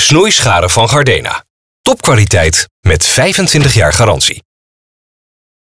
Snoeischaren van Gardena. Topkwaliteit met 25 jaar garantie.